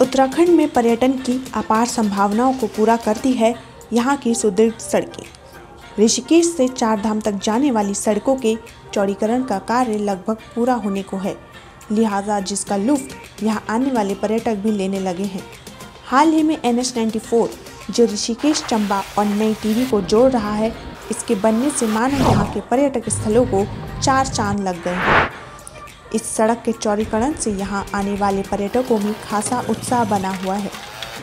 उत्तराखंड में पर्यटन की अपार संभावनाओं को पूरा करती है यहाँ की सुदृढ़ सड़कें। ऋषिकेश से चार धाम तक जाने वाली सड़कों के चौड़ीकरण का कार्य लगभग पूरा होने को है। लिहाजा जिसका लुफ्त यहाँ आने वाले पर्यटक भी लेने लगे हैं। हाल ही में एन एच जो ऋषिकेश, चंबा और नई टीवी को जोड़ रहा है, इसके बनने से मानो यहाँ के पर्यटक स्थलों को चार चाँद लग गए हैं। इस सड़क के चौड़ीकरण से यहाँ आने वाले पर्यटकों में खासा उत्साह बना हुआ है।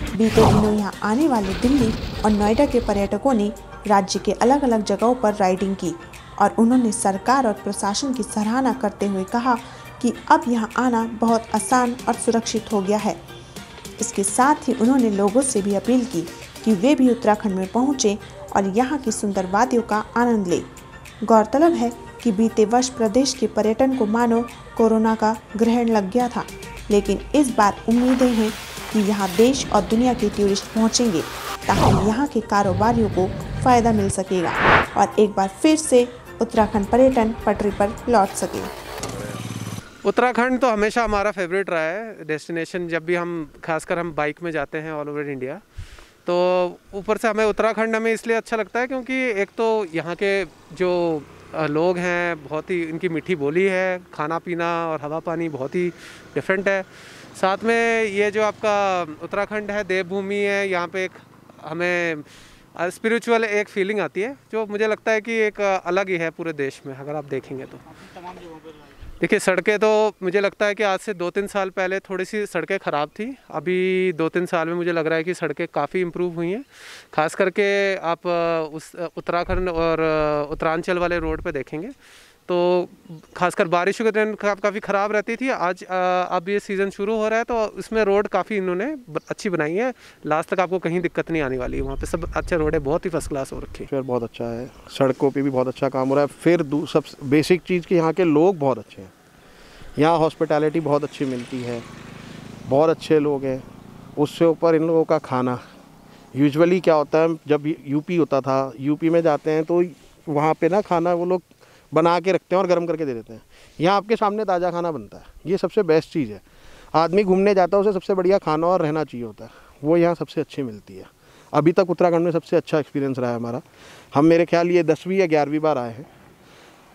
बीते दिनों यहाँ आने वाले दिल्ली और नोएडा के पर्यटकों ने राज्य के अलग अलग जगहों पर राइडिंग की और उन्होंने सरकार और प्रशासन की सराहना करते हुए कहा कि अब यहाँ आना बहुत आसान और सुरक्षित हो गया है। इसके साथ ही उन्होंने लोगों से भी अपील की कि वे भी उत्तराखंड में पहुँचे और यहाँ की सुंदर वादियों का आनंद लें। गौरतलब है कि बीते वर्ष प्रदेश के पर्यटन को मानो कोरोना का ग्रहण लग गया था। लेकिन इस बार उम्मीदें हैं कि यहाँ देश और दुनिया के टूरिस्ट पहुँचेंगे ताकि यहाँ के कारोबारियों को फ़ायदा मिल सकेगा और एक बार फिर से उत्तराखंड पर्यटन पटरी पर लौट सके। उत्तराखंड तो हमेशा हमारा फेवरेट रहा है। डेस्टिनेशन जब भी हम, खासकर हम बाइक में जाते हैं ऑल ओवर इंडिया तो ऊपर से हमें उत्तराखंड हमें इसलिए अच्छा लगता है क्योंकि एक तो यहाँ के जो लोग हैं, बहुत ही इनकी मीठी बोली है, खाना पीना और हवा पानी बहुत ही डिफरेंट है। साथ में ये जो आपका उत्तराखंड है, देवभूमि है, यहाँ पे एक हमें स्पिरिचुअल एक फीलिंग आती है, जो मुझे लगता है कि एक अलग ही है पूरे देश में, अगर आप देखेंगे तो। देखिए, सड़कें तो मुझे लगता है कि आज से दो तीन साल पहले थोड़ी सी सड़कें ख़राब थी। अभी दो तीन साल में मुझे लग रहा है कि सड़कें काफ़ी इम्प्रूव हुई हैं। खास करके आप उस, उत्तराखंड और उत्तरांचल वाले रोड पर देखेंगे तो खासकर बारिशों के दिन काफ़ी ख़राब रहती थी। आज अब ये सीज़न शुरू हो रहा है तो इसमें रोड काफ़ी इन्होंने अच्छी बनाई है। लास्ट तक आपको कहीं दिक्कत नहीं आने वाली। है वहाँ पे सब अच्छे रोड है, बहुत ही फ़र्स्ट क्लास हो रखी है। फिर बहुत अच्छा है। सड़कों पे भी बहुत अच्छा काम हो रहा है। फिर सब बेसिक चीज़ के यहाँ के लोग बहुत अच्छे हैं। यहाँ हॉस्पिटैलिटी बहुत अच्छी मिलती है। बहुत अच्छे लोग हैं। उससे ऊपर इन लोगों का खाना। यूजुअली क्या होता है, जब यूपी होता था यूपी में जाते हैं तो वहाँ पे ना खाना वो लोग बना के रखते हैं और गर्म करके दे देते हैं। यहाँ आपके सामने ताज़ा खाना बनता है। ये सबसे बेस्ट चीज़ है। आदमी घूमने जाता है, उसे सबसे बढ़िया खाना और रहना चाहिए होता है। वो यहाँ सबसे अच्छी मिलती है। अभी तक उत्तराखंड में सबसे अच्छा एक्सपीरियंस रहा है हमारा। हम मेरे ख्याल ये दसवीं या ग्यारहवीं बार आए हैं।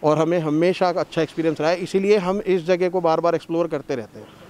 और हमें हमेशा अच्छा एक्सपीरियंस रहा है। इसीलिए हम इस जगह को बार बार एक्सप्लोर करते रहते हैं।